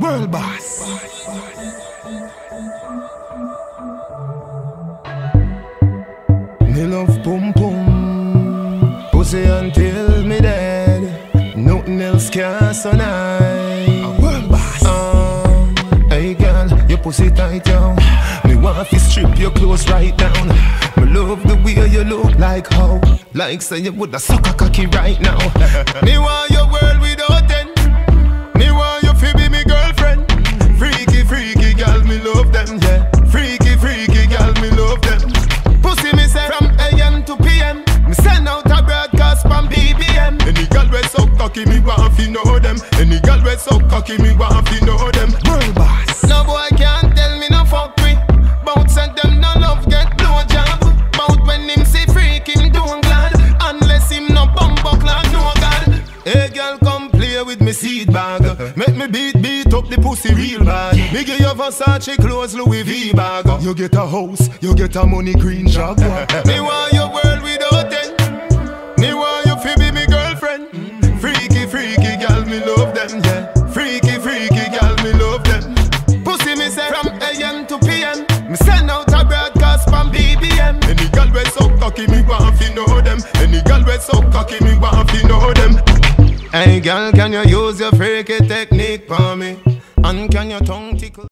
World boss. Me love pum pum, pussy until me dead. Nothing else can so nice. A world boss. Uh, hey girl, your pussy tight down. Me want to strip your clothes right down. Me love the way you look like how, like say you woulda suck a cocky right now. me want your cocky, me want fi know them. World boss. No boy can't tell me no fuck me. Bout send them no love get blow job. Bout when him see freak him doing glad. Unless him no bumbo clad no god. Hey girl come play with me seed bag. Make me beat beat up the pussy real bad. Me give you Versace clothes Louis V bag. You get a house, you get a money green jaguar. me want your world without end. Me want you fi be me girlfriend. Freaky, freaky girl, me love them, yeah. Fi know them. Any girl we so cocky, me want fi know them. Hey girl, can you use your freaky technique for me? And can you tongue